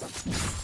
you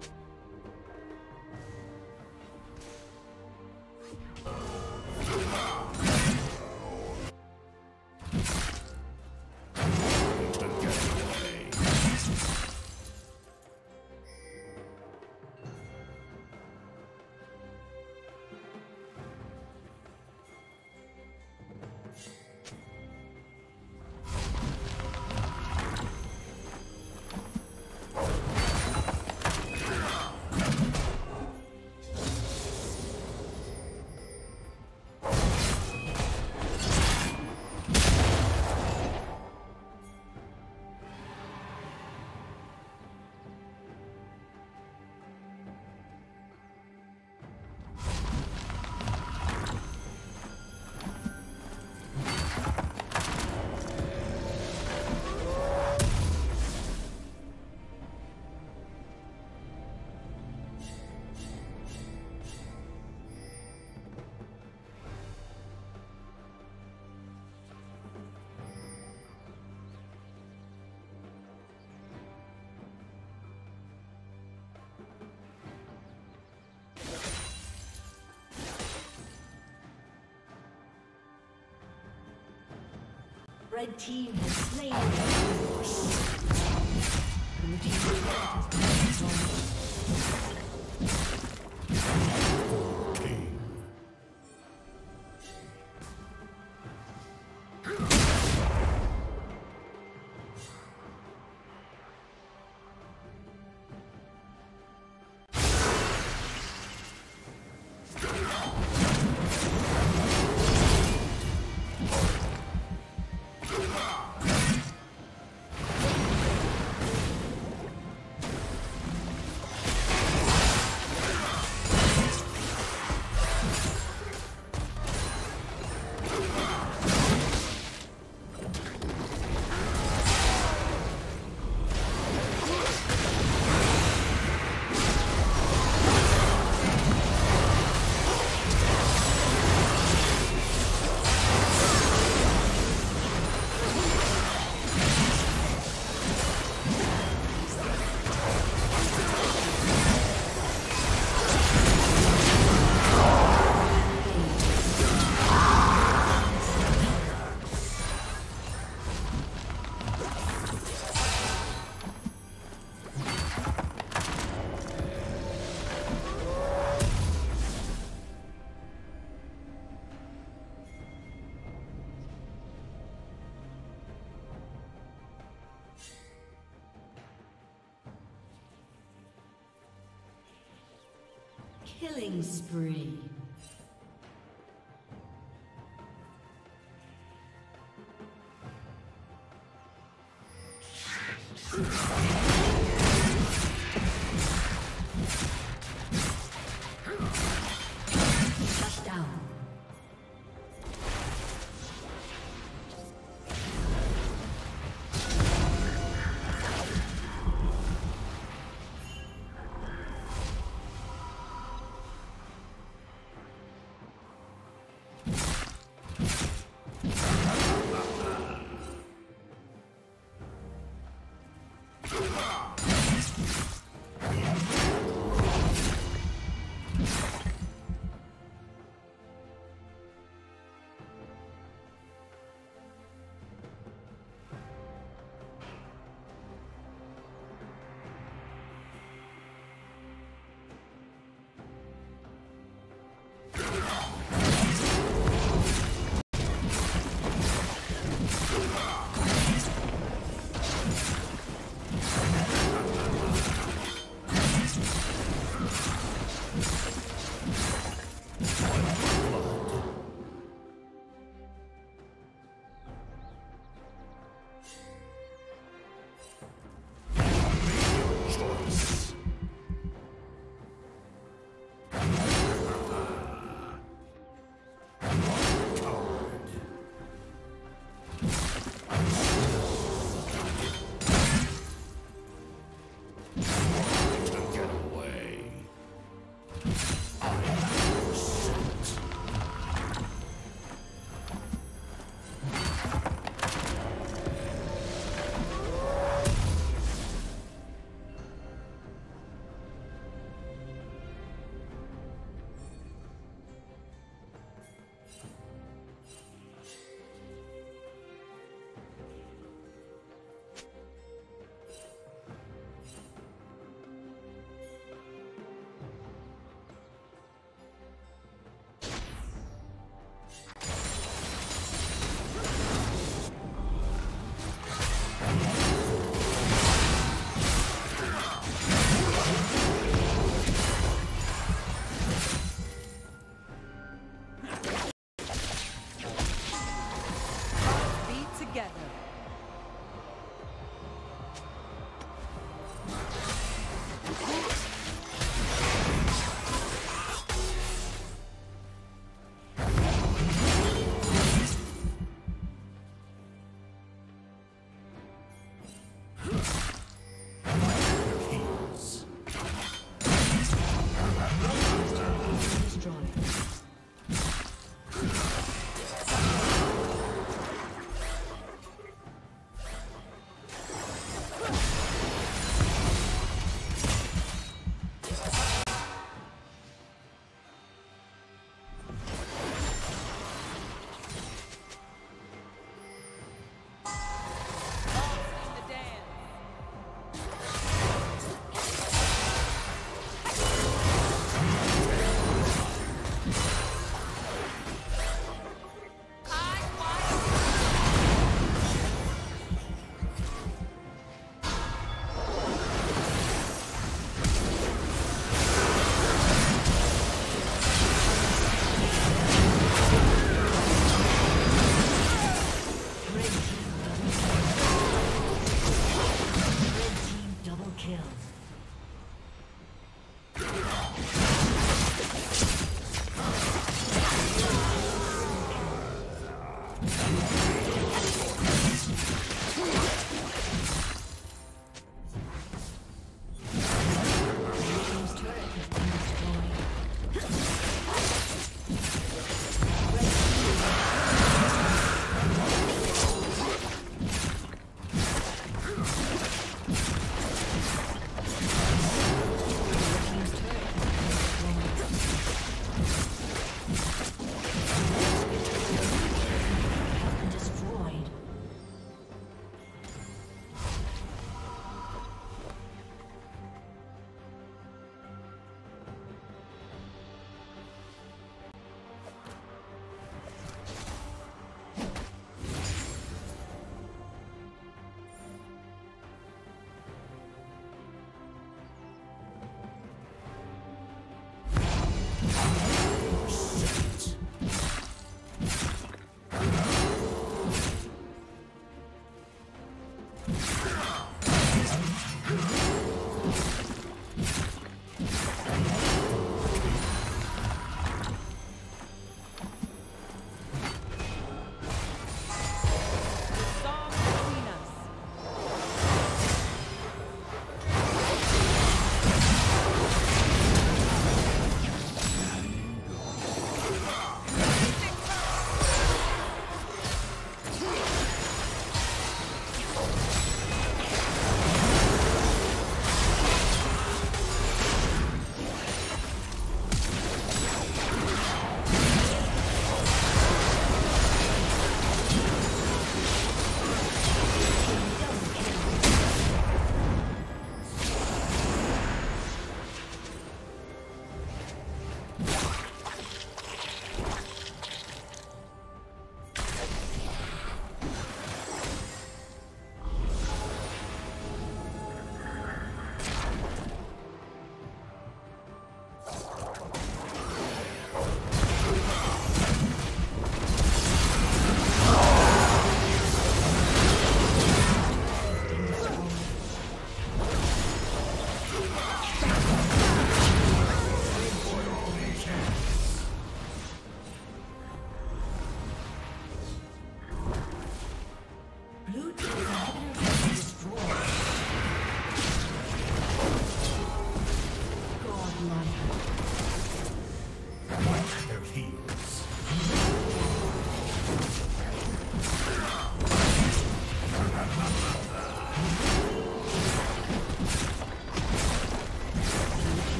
Red team has slain Blue team Killing spree.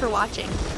For watching.